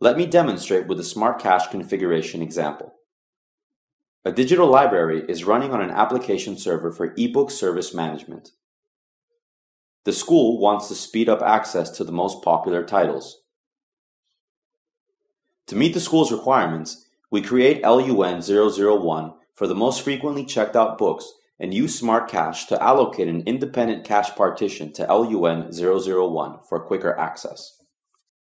Let me demonstrate with a Smart Cache configuration example. A digital library is running on an application server for ebook service management. The school wants to speed up access to the most popular titles. To meet the school's requirements, we create LUN001 for the most frequently checked out books and use Smart Cache to allocate an independent cache partition to LUN001 for quicker access.